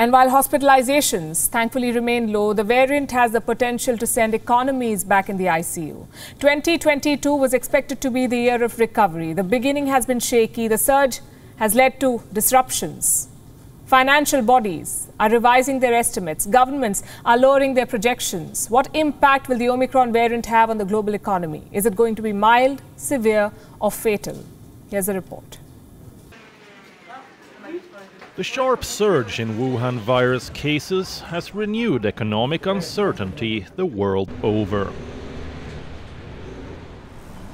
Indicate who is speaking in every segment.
Speaker 1: And while hospitalizations thankfully remain low, the variant has the potential to send economies back in the ICU. 2022 was expected to be the year of recovery. The beginning has been shaky. The surge has led to disruptions. Financial bodies are revising their estimates. Governments are lowering their projections. What impact will the Omicron variant have on the global economy? Is it going to be mild, severe, or fatal? Here's a report.
Speaker 2: The sharp surge in Wuhan virus cases has renewed economic uncertainty the world over.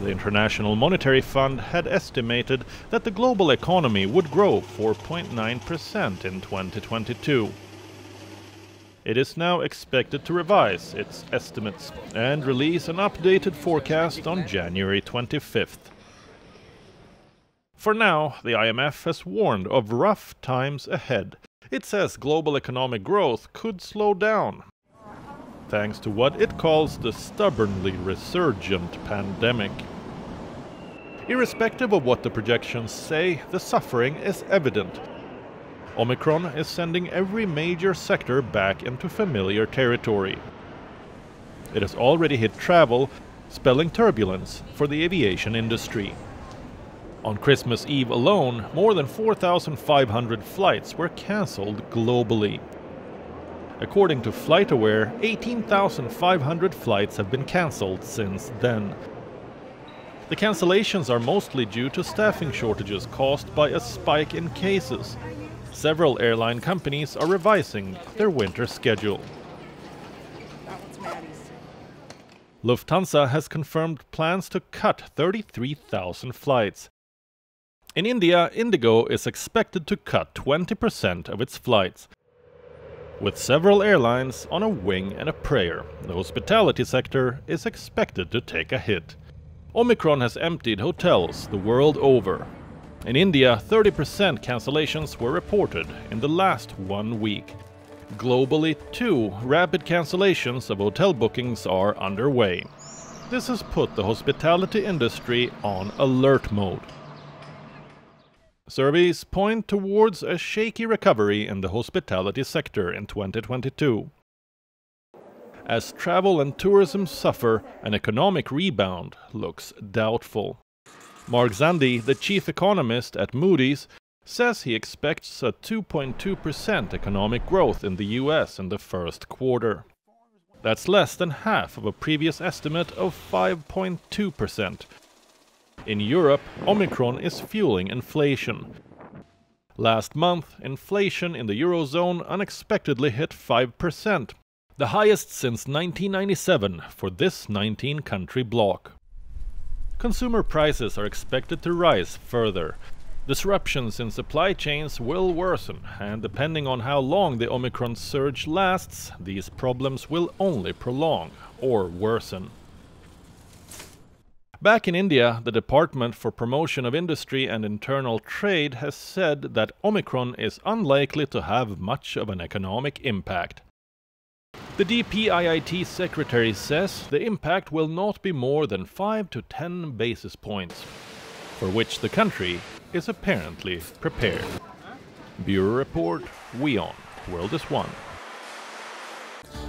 Speaker 2: The International Monetary Fund had estimated that the global economy would grow 4.9% in 2022. It is now expected to revise its estimates and release an updated forecast on January 25th. For now, the IMF has warned of rough times ahead. It says global economic growth could slow down thanks to what it calls the stubbornly resurgent pandemic. Irrespective of what the projections say, the suffering is evident. Omicron is sending every major sector back into familiar territory. It has already hit travel, spelling turbulence for the aviation industry. On Christmas Eve alone, more than 4,500 flights were cancelled globally. According to FlightAware, 18,500 flights have been cancelled since then. The cancellations are mostly due to staffing shortages caused by a spike in cases. Several airline companies are revising their winter schedule. Lufthansa has confirmed plans to cut 33,000 flights. In India, Indigo is expected to cut 20% of its flights. With several airlines on a wing and a prayer, the hospitality sector is expected to take a hit. Omicron has emptied hotels the world over. In India, 30% cancellations were reported in the last one week. Globally, too, rapid cancellations of hotel bookings are underway. This has put the hospitality industry on alert mode. Surveys point towards a shaky recovery in the hospitality sector in 2022. As travel and tourism suffer, an economic rebound looks doubtful. Mark Zandi, the chief economist at Moody's, says he expects a 2.2% economic growth in the US in the first quarter. That's less than half of a previous estimate of 5.2%, in Europe, Omicron is fueling inflation. Last month, inflation in the Eurozone unexpectedly hit 5%, the highest since 1997 for this 19 country bloc. Consumer prices are expected to rise further. Disruptions in supply chains will worsen, and depending on how long the Omicron surge lasts, these problems will only prolong or worsen. Back in India, the Department for Promotion of Industry and Internal Trade has said that Omicron is unlikely to have much of an economic impact. The DPIIT secretary says the impact will not be more than 5 to 10 basis points, for which the country is apparently prepared. Bureau Report, WION, World is One.